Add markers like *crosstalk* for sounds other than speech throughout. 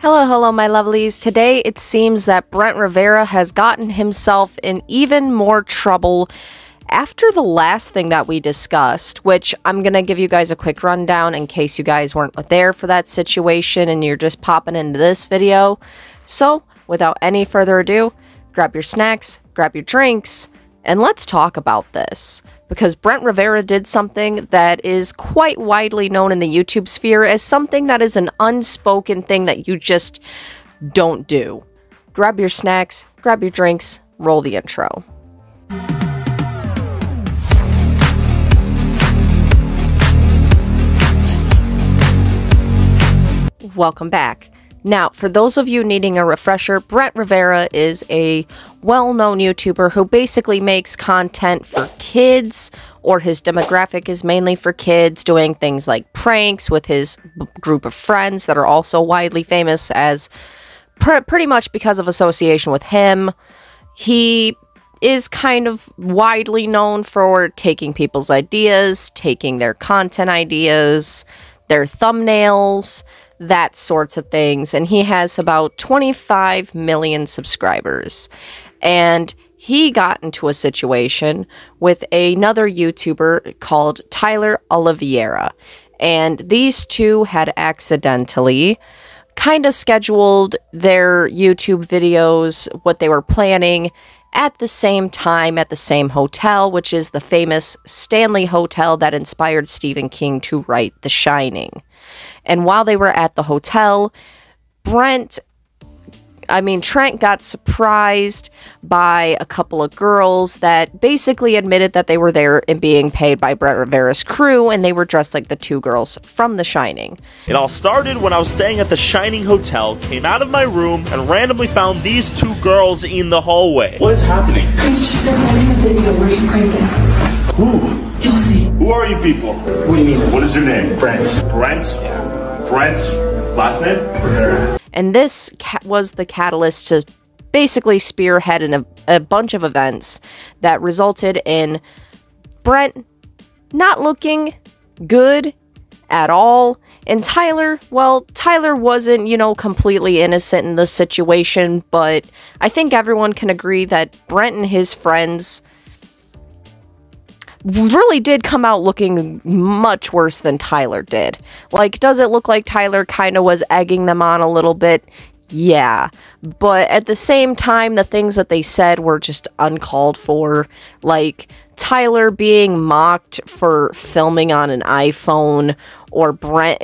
Hello, hello, my lovelies. Today it seems that Brent Rivera has gotten himself in even more trouble after the last thing that we discussed, which I'm going to give you guys a quick rundown in case you guys weren't there for that situation and you're just popping into this video. So, without any further ado, grab your snacks, grab your drinks, and let's talk about this because Brent Rivera did something that is quite widely known in the YouTube sphere as something that is an unspoken thing that you just don't do. Grab your snacks, grab your drinks, roll the intro. Welcome back. Now, for those of you needing a refresher, Brett Rivera is a well known YouTuber who basically makes content for kids, or his demographic is mainly for kids, doing things like pranks with his group of friends that are also widely famous as pr- pretty much because of association with him. He is kind of widely known for taking people's ideas, taking their content ideas, their thumbnails, that sorts of things. And he has about 25 million subscribers. And he got into a situation with another YouTuber called Tyler Oliveira. And these two had accidentally kind of scheduled their YouTube videos, what they were planning, at the same time at the same hotel, which is the famous Stanley Hotel that inspired Stephen King to write The Shining. And while they were at the hotel, Brent I mean, Trent got surprised by a couple of girls that basically admitted that they were there and being paid by Brent Rivera's crew, and they were dressed like the two girls from The Shining. It all started when I was staying at the Shining Hotel, came out of my room, and randomly found these two girls in the hallway. What is happening? They're having a video where he's pranking. Who? You'll see. Who are you people? What do you mean? What is your name? Brent. Brent? Brent? Last name? And this ca- was the catalyst to basically spearhead an, a bunch of events that resulted in Brent not looking good at all. And Tyler, well, Tyler wasn't, you know, completely innocent in this situation, but I think everyone can agree that Brent and his friends really did come out looking much worse than Tyler did. Like, does it look like Tyler kind of was egging them on a little bit? Yeah. But at the same time, the things that they said were just uncalled for. Like, Tyler being mocked for filming on an iPhone, or Brent,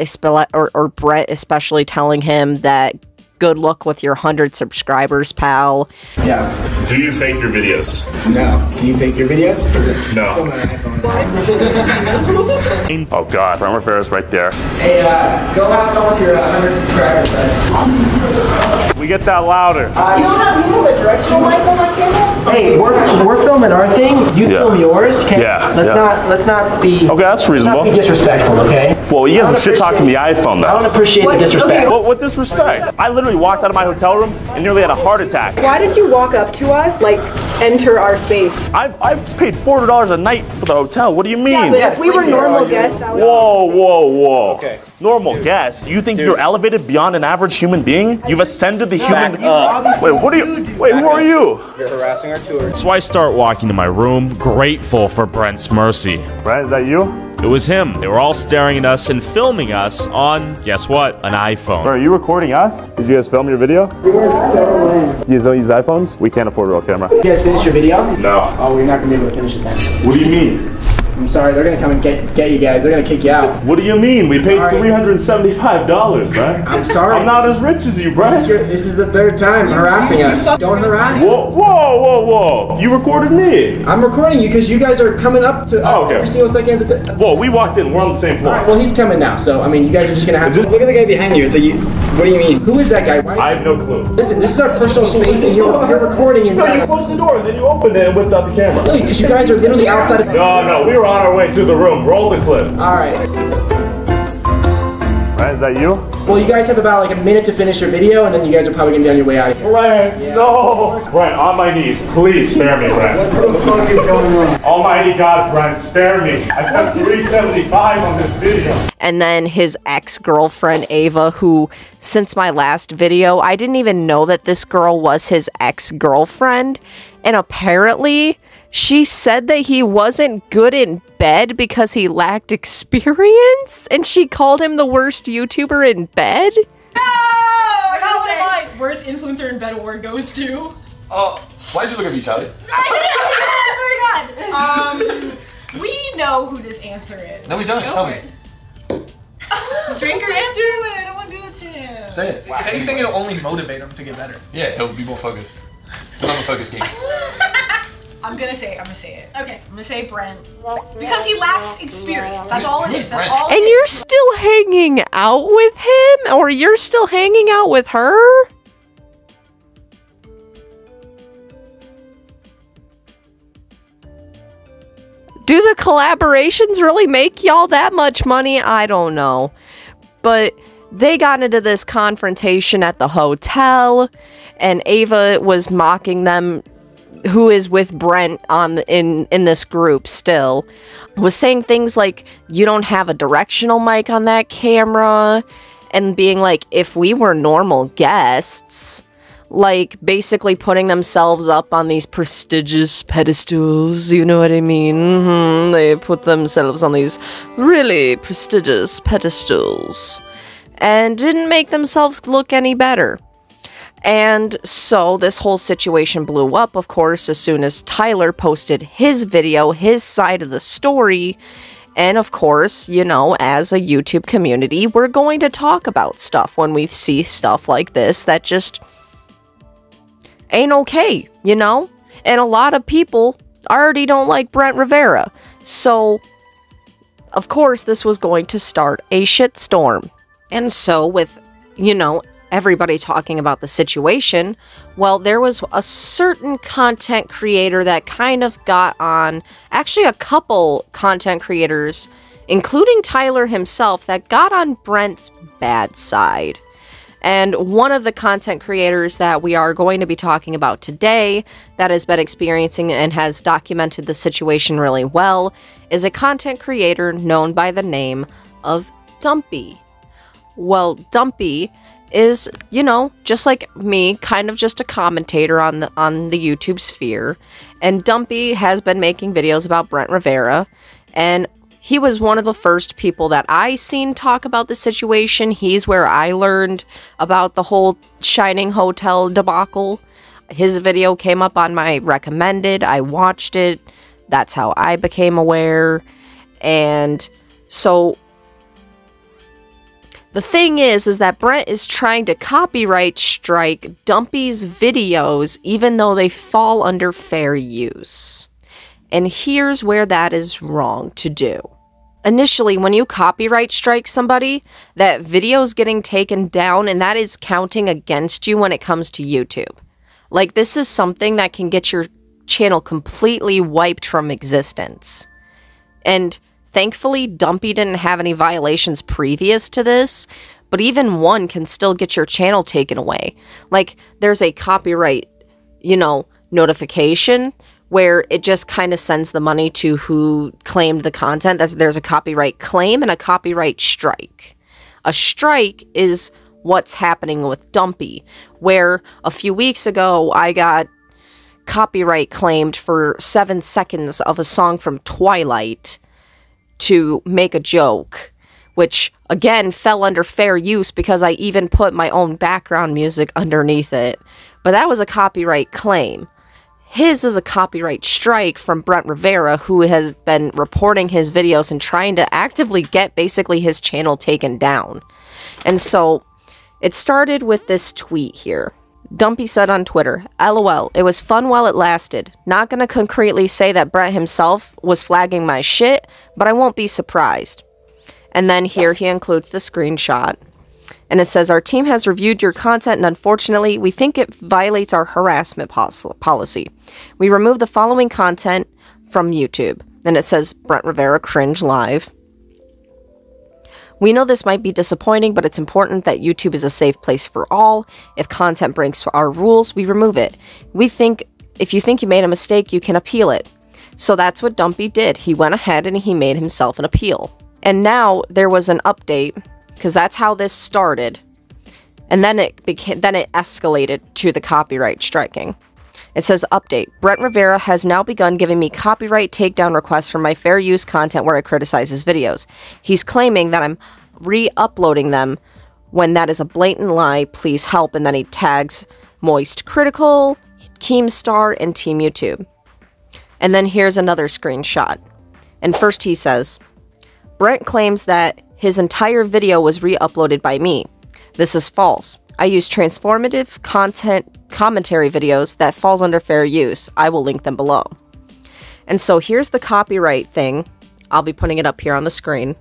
or, or Brent especially telling him that good luck with your 100 subscribers, pal. Yeah. Do you fake your videos? No. Do you fake your videos? No. *laughs* Film on an iPhone. *laughs* Oh god, Brent Rivera's right there. Hey, uh, go have fun with your uh, 100 subscribers, bud. We get that louder. You don't have you know the directional mic on my camera? Hey, we're, we're filming our thing. You Yeah. film yours. Okay? Yeah, Let's yeah. not let's not be Okay, that's let's reasonable. not be disrespectful. Okay. Well, you guys don't shit talk to the iPhone I don't though. appreciate the disrespect. What, what disrespect? I literally walked out of my hotel room and nearly had a heart attack. Why did you walk up to us, like enter our space? I, I paid $400 a night for the hotel. What do you mean? Yeah, but Yeah, if we were sleep here, normal all you- guests, that would Whoa, whoa, whoa. Okay. Normal guess. You think you're elevated beyond an average human being? You've ascended the human. Obviously, Wait, what are you? dude. Wait, who are you? You're harassing our tour. So I start walking to my room, grateful for Brent's mercy. Brent, is that you? It was him. They were all staring at us and filming us on, guess what? An iPhone. Bro, are you recording us? Did you guys film your video? You guys don't use iPhones? We can't afford a real camera. You guys finish your video? No. Oh, we're not gonna be able to finish it then. What do you mean? I'm sorry. They're gonna come and get get you guys. They're gonna kick you out. What do you mean? We paid All right. $375, Brent. I'm sorry. I'm not as rich as you, Brent. You're- This is the third time harassing us. Don't harass. Whoa, whoa, whoa, whoa. You recorded me. I'm recording you because you guys are coming up to us Oh, okay. every single second of the time. Whoa, we walked in. We're on the same All floor. right, well, he's coming now, so I mean, you guys are just gonna have Is to. Look at the guy behind you. It's like, you, what do you mean? Who is that guy? Why? I have no clue. Listen, this is our personal space, and you're you're recording No, you closed the door and then you opened it and whipped out the camera. Because you guys are literally outside of. No, no, we were on our way to the room. Roll the clip. All right. Brent, is that you? Well, you guys have about like a minute to finish your video, and then you guys are probably gonna be on your way out of here. Brent, no! Brent, on my knees, please spare me, Brent. What the fuck is going on? Almighty God, Brent, spare me. I spent 375 on this video. and then his ex girlfriend Ava, who since my last video, I didn't even know that this girl was his ex girlfriend. And apparently, she said that he wasn't good in bed because he lacked *laughs* experience, and she called him the worst YouTuber in bed. No! I got my worst influencer in bed award goes to. Oh, why'd you look at me, Charlie? *laughs* I swear to God. Um, we know who this answer is. No, we don't. Tell me. Drink your answer, but I don't want to do it to him. Say it. If anything, it'll only motivate him to get better. Yeah, he'll be more focused. Put on the focus game. I'm gonna say it. I'm gonna say it. Okay. I'm gonna say Brent because he lacks experience. That's all it is. That's all. it And is. you're still hanging out with him? Or you're still hanging out with her? Do the collaborations really make y'all that much money? I don't know. But they got into this confrontation at the hotel, and Ava was mocking them who is with Brent on in in this group still was saying things like you don't have a directional mic on that camera and being like if we were normal guests like basically putting themselves up on these prestigious pedestals you know what i mean? Hmm they put themselves on these really prestigious pedestals and didn't make themselves look any better and so this whole situation blew up, of course, as soon as Tyler posted his video, his side of the story. And of course, you know, as a YouTube community, we're going to talk about stuff when we see stuff like this that just ain't okay, you know? And a lot of people already don't like Brent Rivera. So, of course, this was going to start a shitstorm. And so, with, you know, everybody talking about the situation, well, there was a certain content creator that kind of got on, actually, a couple content creators, including Tyler himself, that got on Brent's bad side. And one of the content creators that we are going to be talking about today that has been experiencing and has documented the situation really well is a content creator known by the name of Dumpy. Well, Dumpy is, you know, just like me, kind of just a commentator on the on the YouTube sphere. And Dumpy has been making videos about Brent Rivera and he was one of the first people that I seen talk about the situation. He's where I learned about the whole Shining Hotel debacle. His video came up on my recommended. I watched it. That's how I became aware. And so the thing is, is that Brent is trying to copyright strike Dumpy's videos, even though they fall under fair use. And here's where that is wrong to do. Initially, when you copyright strike somebody, that video is getting taken down and that is counting against you when it comes to YouTube. Like, this is something that can get your channel completely wiped from existence. And thankfully, Dumpy didn't have any violations previous to this, but even one can still get your channel taken away. Like, there's a copyright, you know, notification where it just kind of sends the money to who claimed the content. There's a copyright claim and a copyright strike. A strike is what's happening with Dumpy, where a few weeks ago I got copyright claimed for seven seconds of a song from Twilight to make a joke, which again fell under fair use because I even put my own background music underneath it. But that was a copyright claim. His is a copyright strike from Brent Rivera, who has been reporting his videos and trying to actively get basically his channel taken down. And so it started with this tweet here. Dumpy said on Twitter, LOL, it was fun while it lasted. Not gonna concretely say that Brent himself was flagging my shit, but I won't be surprised. And then here he includes the screenshot. And it says, Our team has reviewed your content, and unfortunately, we think it violates our harassment policy. We remove the following content from YouTube. And it says, Brent Rivera cringe live. We know this might be disappointing, but it's important that YouTube is a safe place for all. If content breaks our rules, we remove it. We think if you think you made a mistake, you can appeal it. So that's what Dumpy did. He went ahead and he made himself an appeal. And now there was an update because that's how this started. And then it became then it escalated to the copyright striking. It says update. Brent Rivera has now begun giving me copyright takedown requests for my fair use content where I criticize his videos. He's claiming that I'm re-uploading them when that is a blatant lie. Please help. And then he tags Moist Critical, Keemstar, and Team YouTube. And then here's another screenshot. And first he says, Brent claims that his entire video was re-uploaded by me. This is false. I use transformative content commentary videos that falls under fair use. I will link them below. And so here's the copyright thing. I'll be putting it up here on the screen.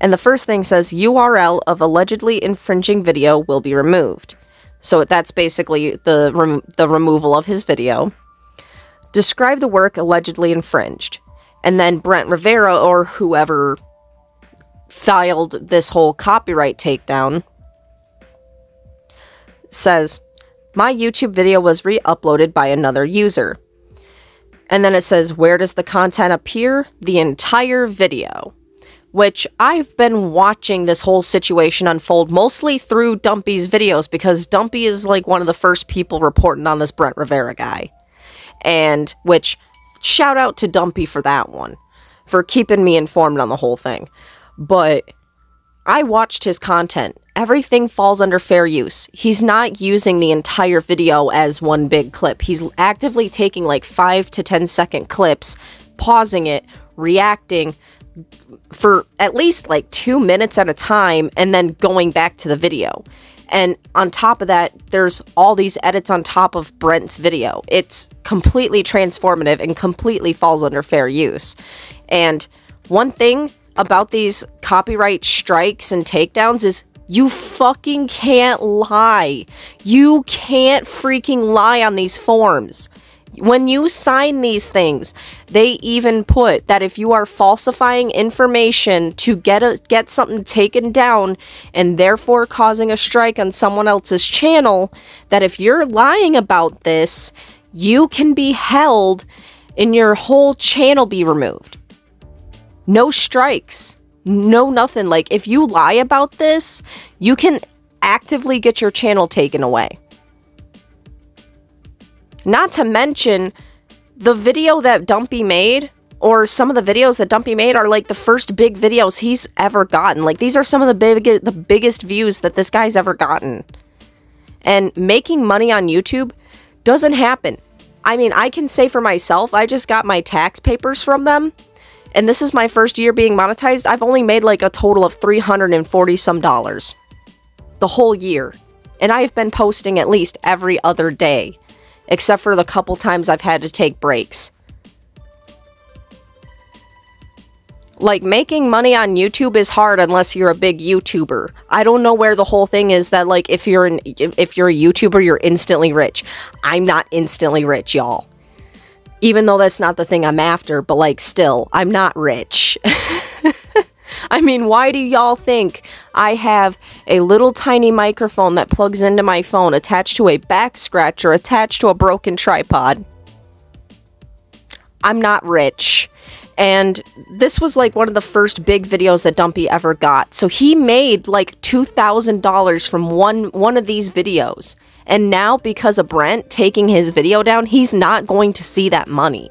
And the first thing says URL of allegedly infringing video will be removed. So that's basically the rem the removal of his video. Describe the work allegedly infringed. And then Brent Rivera or whoever filed this whole copyright takedown says, My YouTube video was re uploaded by another user. And then it says, Where does the content appear? The entire video. Which I've been watching this whole situation unfold mostly through Dumpy's videos because Dumpy is like one of the first people reporting on this Brent Rivera guy. And which, shout out to Dumpy for that one, for keeping me informed on the whole thing. But I watched his content. Everything falls under fair use. He's not using the entire video as one big clip. He's actively taking like 5 to 10 second clips, pausing it, reacting for at least like 2 minutes at a time and then going back to the video. And on top of that, there's all these edits on top of Brent's video. It's completely transformative and completely falls under fair use. And one thing about these copyright strikes and takedowns is you fucking can't lie. You can't freaking lie on these forms. When you sign these things, they even put that if you are falsifying information to get a get something taken down and therefore causing a strike on someone else's channel, that if you're lying about this, you can be held and your whole channel be removed no strikes, no nothing. Like, if you lie about this, you can actively get your channel taken away. Not to mention, the video that Dumpy made, or some of the videos that Dumpy made, are like the first big videos he's ever gotten. Like, these are some of the big, the biggest views that this guy's ever gotten. And making money on YouTube doesn't happen. I mean, I can say for myself, I just got my tax papers from them and this is my first year being monetized, I've only made like a total of 340 some dollars. The whole year. And I've been posting at least every other day, except for the couple times I've had to take breaks. Like, making money on YouTube is hard unless you're a big YouTuber. I don't know where the whole thing is that, like, if you're an if you're a YouTuber, you're instantly rich. I'm not instantly rich, y'all even though that's not the thing I'm after, but like still, I'm not rich. *laughs* I mean, why do y'all think I have a little tiny microphone that plugs into my phone attached to a back scratcher attached to a broken tripod? I'm not rich. And this was like one of the first big videos that Dumpy ever got. So he made like $2,000 from one one of these videos. And now, because of Brent taking his video down, he's not going to see that money.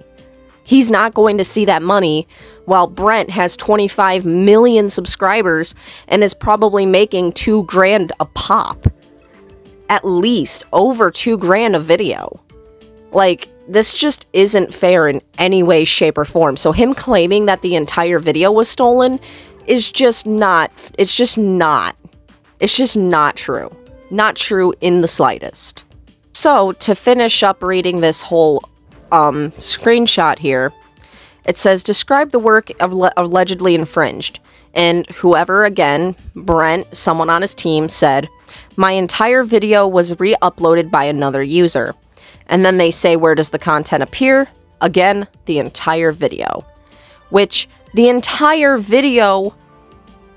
He's not going to see that money while Brent has 25 million subscribers and is probably making two grand a pop. At least over two grand a video. Like, this just isn't fair in any way, shape, or form. So, him claiming that the entire video was stolen is just not, it's just not, it's just not true not true in the slightest. So, to finish up reading this whole um, screenshot here, it says, describe the work of allegedly infringed. And whoever, again, Brent, someone on his team, said, my entire video was re-uploaded by another user. And then they say, where does the content appear? Again, the entire video. Which, the entire video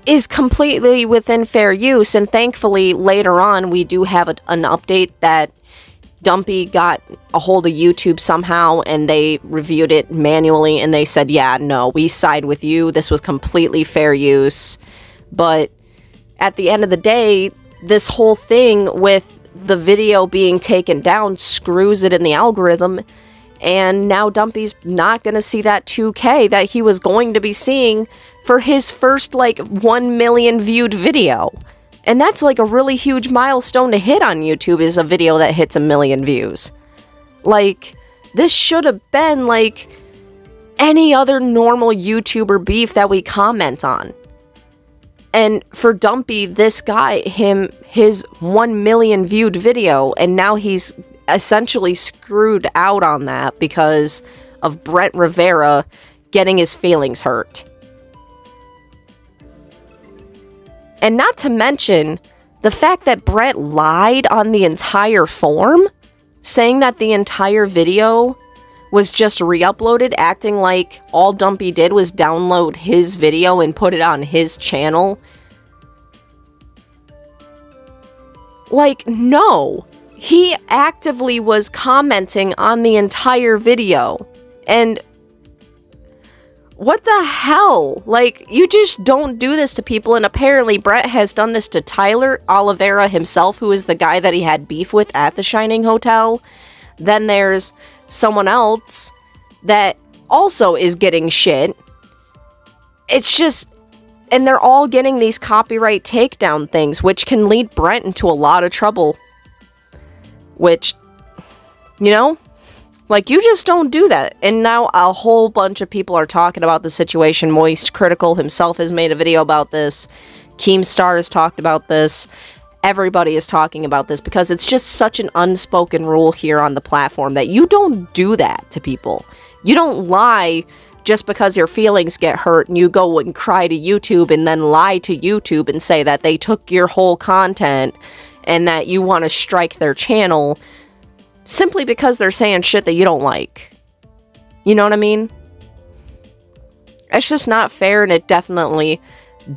is completely within fair use. And thankfully, later on, we do have a, an update that Dumpy got a hold of YouTube somehow and they reviewed it manually and they said, yeah, no, we side with you. This was completely fair use. But at the end of the day, this whole thing with the video being taken down screws it in the algorithm. And now Dumpy's not going to see that 2K that he was going to be seeing for his first, like, 1 million viewed video. And that's like a really huge milestone to hit on YouTube is a video that hits a million views. Like, this should have been like any other normal YouTuber beef that we comment on. And for Dumpy, this guy, him, his 1 million viewed video, and now he's essentially screwed out on that because of Brent Rivera getting his feelings hurt. And not to mention the fact that Brent lied on the entire form, saying that the entire video was just re uploaded, acting like all Dumpy did was download his video and put it on his channel. Like, no. He actively was commenting on the entire video. And what the hell? Like, you just don't do this to people, and apparently Brett has done this to Tyler Oliveira himself, who is the guy that he had beef with at the Shining Hotel. Then there's someone else that also is getting shit. It's just, and they're all getting these copyright takedown things, which can lead Brent into a lot of trouble. Which, you know, like, you just don't do that. And now a whole bunch of people are talking about the situation. Moist Critical himself has made a video about this. Keemstar has talked about this. Everybody is talking about this because it's just such an unspoken rule here on the platform that you don't do that to people. You don't lie just because your feelings get hurt and you go and cry to YouTube and then lie to YouTube and say that they took your whole content and that you want to strike their channel simply because they're saying shit that you don't like. You know what I mean? It's just not fair, and it definitely,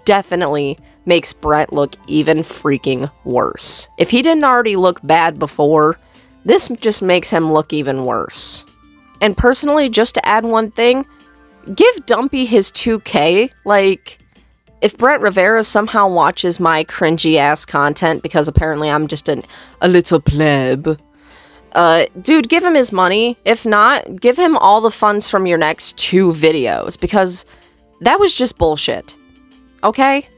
definitely makes Brent look even freaking worse. If he didn't already look bad before, this just makes him look even worse. And personally, just to add one thing, give Dumpy his 2K. Like, if Brent Rivera somehow watches my cringy ass content because apparently I'm just an, a little pleb, uh, dude, give him his money. If not, give him all the funds from your next two videos because that was just bullshit. Okay?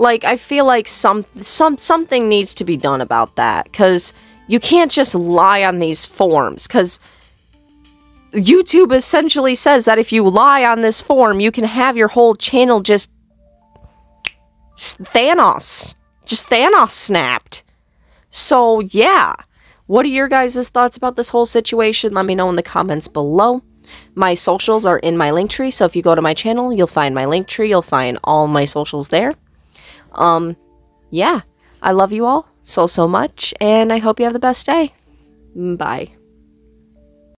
Like, I feel like some some something needs to be done about that because you can't just lie on these forms because YouTube essentially says that if you lie on this form, you can have your whole channel just Thanos, just Thanos snapped. So yeah. What are your guys' thoughts about this whole situation? Let me know in the comments below. My socials are in my link tree, so if you go to my channel, you'll find my link tree. You'll find all my socials there. Um, yeah, I love you all so, so much, and I hope you have the best day. Bye.